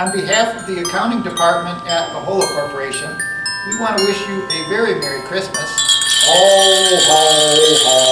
On behalf of the accounting department at the Ahola Corporation, we want to wish you a very Merry Christmas Ho, ho, ho.